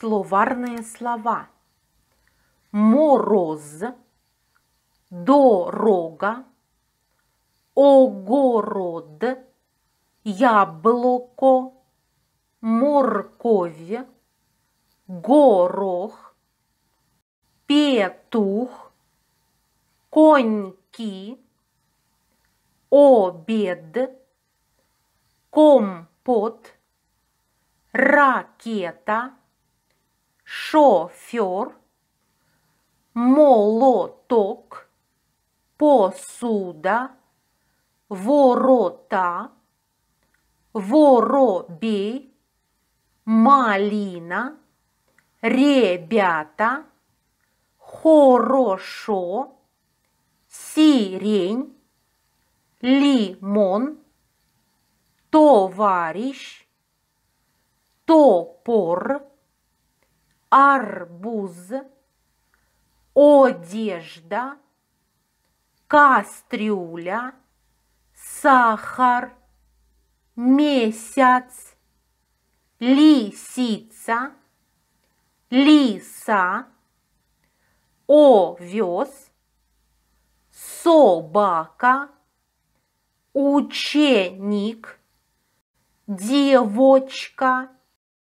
Словарные слова. Мороз, дорога, огород, яблоко, морковь, горох, петух, коньки, обед, компот, ракета, шофер, молоток, посуда, ворота, воробей, малина, ребята, хорошо, сирень, лимон, товарищ, топор, арбуз, одежда, кастрюля, сахар, месяц, лисица, лиса, овес, собака, ученик, девочка,